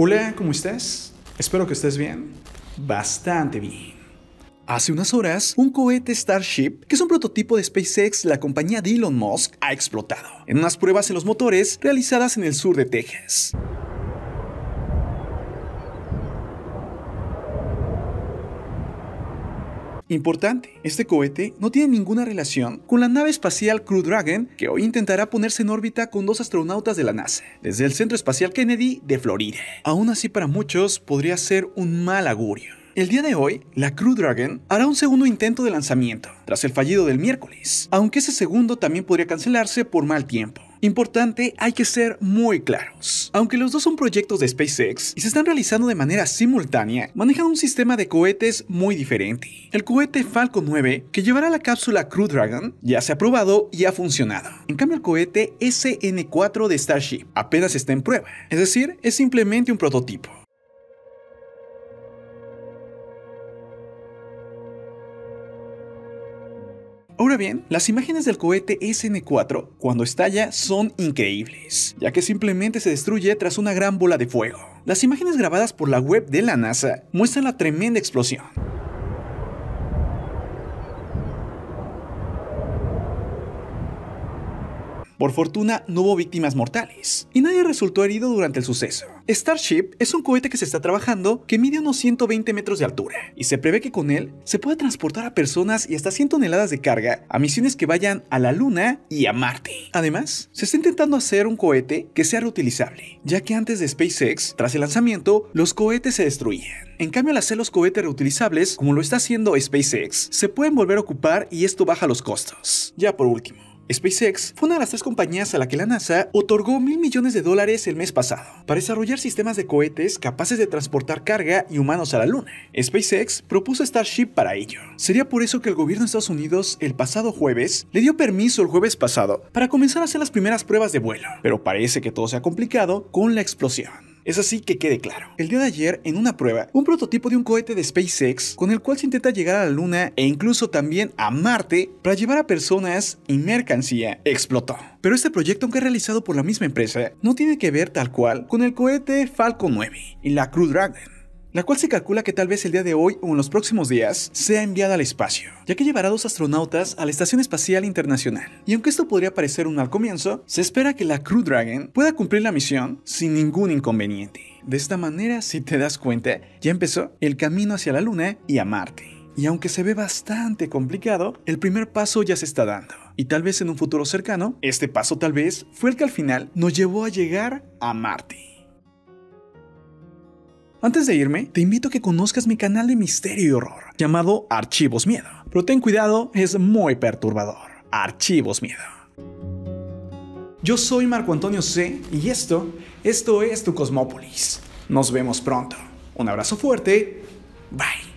Hola, ¿cómo estás? Espero que estés bien. Bastante bien. Hace unas horas, un cohete Starship, que es un prototipo de SpaceX, la compañía de Elon Musk, ha explotado en unas pruebas en los motores realizadas en el sur de Texas. Importante, este cohete no tiene ninguna relación con la nave espacial Crew Dragon que hoy intentará ponerse en órbita con dos astronautas de la NASA, desde el Centro Espacial Kennedy de Florida. Aún así para muchos podría ser un mal augurio. El día de hoy, la Crew Dragon hará un segundo intento de lanzamiento, tras el fallido del miércoles, aunque ese segundo también podría cancelarse por mal tiempo. Importante, hay que ser muy claros. Aunque los dos son proyectos de SpaceX y se están realizando de manera simultánea, manejan un sistema de cohetes muy diferente. El cohete Falcon 9, que llevará la cápsula Crew Dragon, ya se ha probado y ha funcionado. En cambio, el cohete SN4 de Starship apenas está en prueba, es decir, es simplemente un prototipo. Ahora bien, las imágenes del cohete SN4 cuando estalla son increíbles, ya que simplemente se destruye tras una gran bola de fuego. Las imágenes grabadas por la web de la NASA muestran la tremenda explosión. Por fortuna, no hubo víctimas mortales, y nadie resultó herido durante el suceso. Starship es un cohete que se está trabajando que mide unos 120 metros de altura, y se prevé que con él se pueda transportar a personas y hasta 100 toneladas de carga a misiones que vayan a la Luna y a Marte. Además, se está intentando hacer un cohete que sea reutilizable, ya que antes de SpaceX, tras el lanzamiento, los cohetes se destruían. En cambio, al hacer los cohetes reutilizables, como lo está haciendo SpaceX, se pueden volver a ocupar y esto baja los costos. Ya por último, SpaceX fue una de las tres compañías a la que la NASA otorgó mil millones de dólares el mes pasado para desarrollar sistemas de cohetes capaces de transportar carga y humanos a la Luna. SpaceX propuso Starship para ello. Sería por eso que el gobierno de Estados Unidos el pasado jueves le dio permiso el jueves pasado para comenzar a hacer las primeras pruebas de vuelo, pero parece que todo se ha complicado con la explosión. Es así que quede claro. El día de ayer, en una prueba, un prototipo de un cohete de SpaceX con el cual se intenta llegar a la Luna e incluso también a Marte para llevar a personas y mercancía explotó. Pero este proyecto, aunque realizado por la misma empresa, no tiene que ver tal cual con el cohete Falcon 9 y la Crew Dragon la cual se calcula que tal vez el día de hoy o en los próximos días sea enviada al espacio, ya que llevará dos astronautas a la Estación Espacial Internacional. Y aunque esto podría parecer un mal comienzo, se espera que la Crew Dragon pueda cumplir la misión sin ningún inconveniente. De esta manera, si te das cuenta, ya empezó el camino hacia la Luna y a Marte. Y aunque se ve bastante complicado, el primer paso ya se está dando. Y tal vez en un futuro cercano, este paso tal vez fue el que al final nos llevó a llegar a Marte. Antes de irme, te invito a que conozcas mi canal de misterio y horror, llamado Archivos Miedo. Pero ten cuidado, es muy perturbador. Archivos Miedo. Yo soy Marco Antonio C. y esto, esto es tu Cosmópolis. Nos vemos pronto. Un abrazo fuerte. Bye.